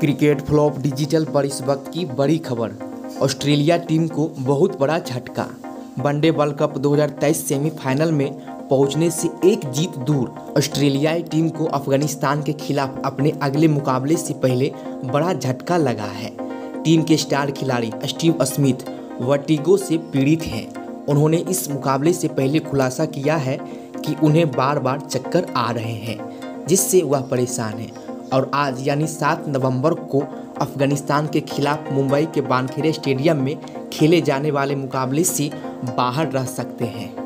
Cricket flop digital पर इस वक्त की बड़ी खबर। ऑस्ट्रेलिया टीम को बहुत बड़ा झटका। वनडे वर्ल्ड कप 2023 सेमीफाइनल में पहुँचने से एक जीत दूर। ऑस्ट्रेलियाई टीम को अफ़गानिस्तान के खिलाफ अपने अगले मुकाबले से पहले बड़ा झटका लगा है। टीम के स्टार खिलाड़ी स्टीव स्मिथ वर्टिगो से पीड़ित हैं। उन्होंने इस मुकाबले से पहले खुलासा किया है कि उन्हें बार बार चक्कर आ रहे हैं, जिससे वह परेशान हैं। और आज यानी सात नवंबर को अफ़गानिस्तान के खिलाफ मुंबई के बानखेड़े स्टेडियम में खेले जाने वाले मुकाबले से बाहर रह सकते हैं।